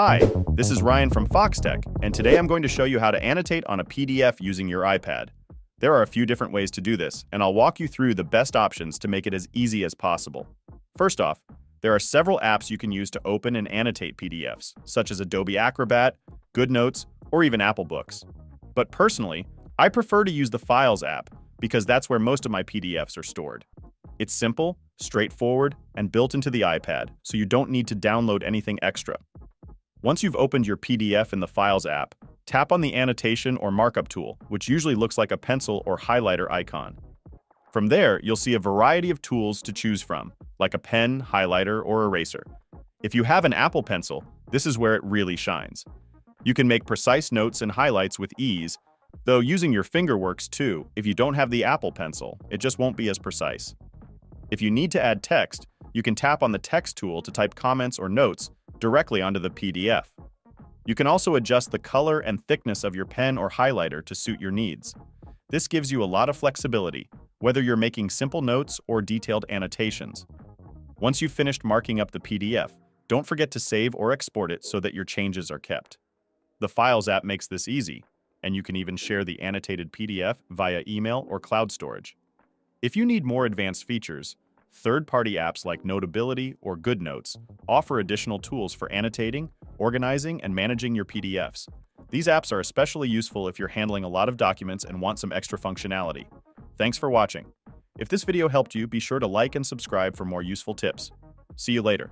Hi, this is Ryan from Foxtecc, and today I'm going to show you how to annotate on a PDF using your iPad. There are a few different ways to do this, and I'll walk you through the best options to make it as easy as possible. First off, there are several apps you can use to open and annotate PDFs, such as Adobe Acrobat, GoodNotes, or even Apple Books. But personally, I prefer to use the Files app because that's where most of my PDFs are stored. It's simple, straightforward, and built into the iPad, so you don't need to download anything extra. Once you've opened your PDF in the Files app, tap on the Annotation or Markup tool, which usually looks like a pencil or highlighter icon. From there, you'll see a variety of tools to choose from, like a pen, highlighter, or eraser. If you have an Apple Pencil, this is where it really shines. You can make precise notes and highlights with ease, though using your finger works too. If you don't have the Apple Pencil, it just won't be as precise. If you need to add text, you can tap on the Text tool to type comments or notes directly onto the PDF. You can also adjust the color and thickness of your pen or highlighter to suit your needs. This gives you a lot of flexibility, whether you're making simple notes or detailed annotations. Once you've finished marking up the PDF, don't forget to save or export it so that your changes are kept. The Files app makes this easy, and you can even share the annotated PDF via email or cloud storage. If you need more advanced features, third-party apps like Notability or GoodNotes offer additional tools for annotating, organizing, and managing your PDFs. These apps are especially useful if you're handling a lot of documents and want some extra functionality. Thanks for watching. If this video helped you, be sure to like and subscribe for more useful tips. See you later.